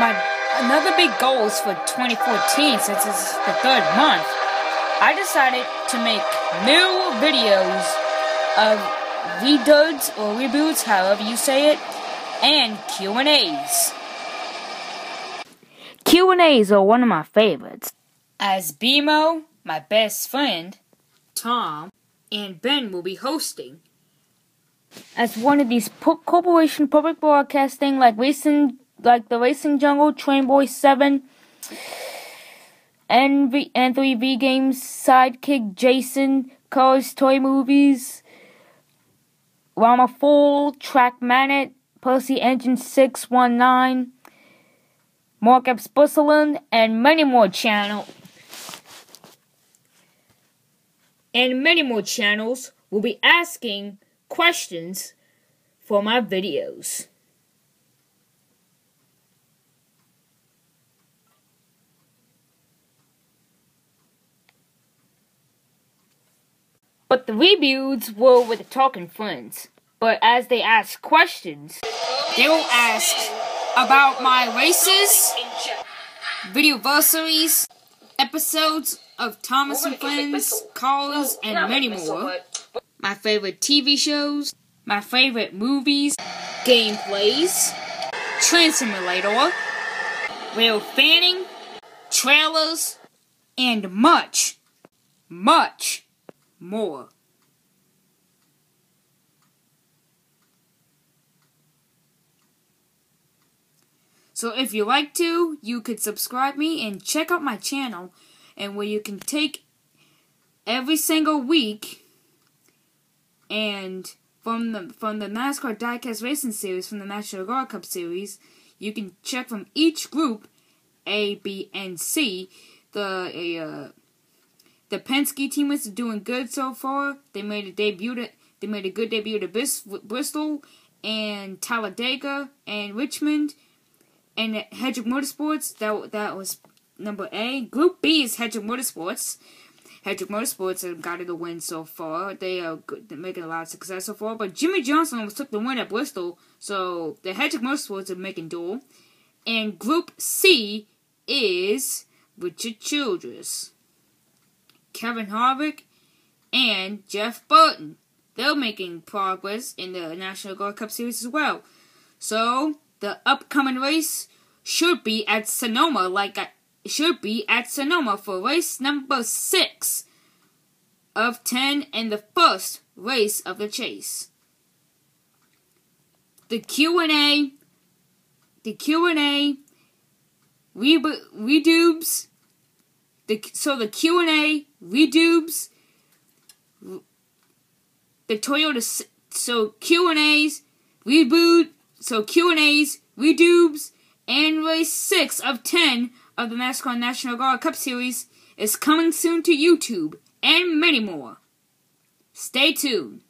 my another big goals for 2014 since it's the third month. I decided to make new videos of redubs or reboots, however you say it, and Q&As. Q&As are one of my favorites. As BMO, my best friend, Tom, and Ben will be hosting. As one of these corporation public broadcasting like racing like the Racing Jungle, Train Boy 7, and, v- and 3V Games, Sidekick, Jason, Cars, Toy Movies, Rama Full, Trackmania, Percy Engine 619, Markup Switzerland, and many more channels. And many more channels will be asking questions for my videos. But the reviews were with the talking friends. But as they ask questions, they will ask about my races, videoversaries, episodes of Thomas and Friends, Cars, and many more. My favorite TV shows, my favorite movies, gameplays, Train Simulator, rail fanning, trailers, and much, much more. So if you like to, you could subscribe me and check out my channel and where you can take every single week and from the from the NASCAR Diecast Racing Series from the National Guard Cup Series, you can check from each group A, B, and C the uh, the Penske team is doing good so far. They made a debut. To, they made a good debut to Bristol and Talladega and Richmond and Hendrick Motorsports. That that was number A. Group B is Hendrick Motorsports. Hendrick Motorsports have gotten a win so far. They are good, making a lot of success so far. But Jimmie Johnson almost took the win at Bristol, so the Hendrick Motorsports are making duel. And Group C is Richard Childress. Kevin Harvick, and Jeff Burton. They're making progress in the National Guard Cup Series as well. So, the upcoming race should be at Sonoma, like I should be at Sonoma for race number 6 of 10 and the first race of the chase. The Q&A the Q&A redubs the so the Q and A redubs the Toyota so Q and A's reboot so Q and A's redubs and race six of ten of the NASCAR National Guard Cup Series is coming soon to YouTube and many more. Stay tuned.